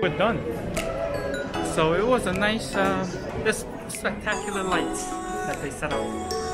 we're done. So it was a nice, uh, spectacular lights that they set up.